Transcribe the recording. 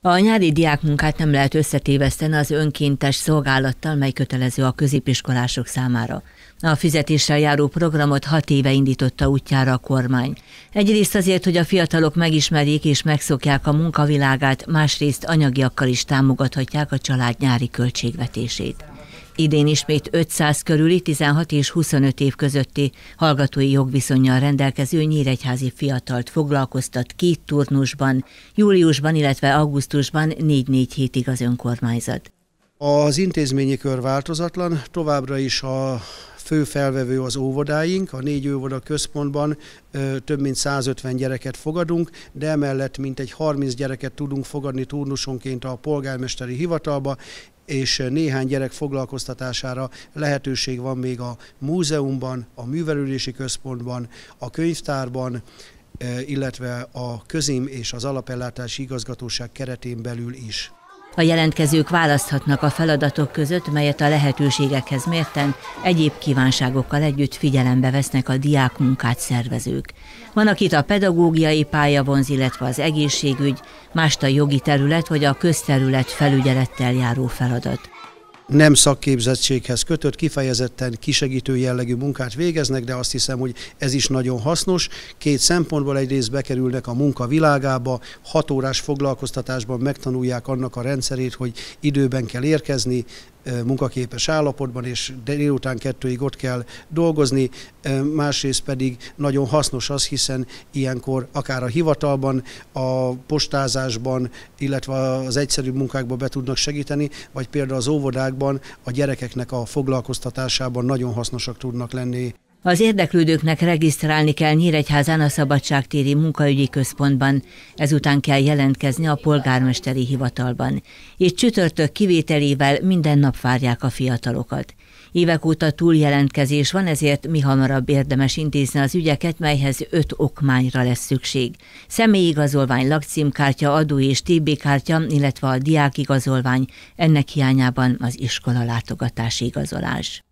A nyári diákmunkát nem lehet összetéveszteni az önkéntes szolgálattal, mely kötelező a középiskolások számára. A fizetéssel járó programot hat éve indította útjára a kormány. Egyrészt azért, hogy a fiatalok megismerjék és megszokják a munkavilágát, másrészt anyagiakkal is támogathatják a család nyári költségvetését. Idén ismét 500 körüli 16 és 25 év közötti hallgatói jogviszonyjal rendelkező nyíregyházi fiatalt foglalkoztat két turnusban, júliusban, illetve augusztusban 4-4 hétig az önkormányzat. Az intézményi kör változatlan, továbbra is a fő felvevő az óvodáink, a négy óvoda központban több mint 150 gyereket fogadunk, de emellett mintegy 30 gyereket tudunk fogadni turnusonként a polgármesteri hivatalba, és néhány gyerek foglalkoztatására lehetőség van még a múzeumban, a művelődési központban, a könyvtárban, illetve a közim és az alapellátási igazgatóság keretén belül is. A jelentkezők választhatnak a feladatok között, melyet a lehetőségekhez mérten egyéb kívánságokkal együtt figyelembe vesznek a diákmunkát szervezők. Van, akit a pedagógiai pálya vonz, illetve az egészségügy, mást a jogi terület vagy a közterület felügyelettel járó feladat nem szakképzettséghez kötött, kifejezetten kisegítő jellegű munkát végeznek, de azt hiszem, hogy ez is nagyon hasznos. Két szempontból egyrészt bekerülnek a munka világába, hat órás foglalkoztatásban megtanulják annak a rendszerét, hogy időben kell érkezni, munkaképes állapotban, és délután kettőig ott kell dolgozni, másrészt pedig nagyon hasznos az, hiszen ilyenkor akár a hivatalban, a postázásban, illetve az egyszerű munkákban be tudnak segíteni, vagy például az óvodákban a gyerekeknek a foglalkoztatásában nagyon hasznosak tudnak lenni. Az érdeklődőknek regisztrálni kell Nyíregyházán a Szabadságtéri Munkaügyi Központban, ezután kell jelentkezni a polgármesteri hivatalban. Itt csütörtök kivételével minden nap várják a fiatalokat. Évek óta túljelentkezés van, ezért mi hamarabb érdemes intézni az ügyeket, melyhez öt okmányra lesz szükség. Személyigazolvány, lakcímkártya, adó és TB kártya, illetve a diákigazolvány, ennek hiányában az iskola látogatási igazolás.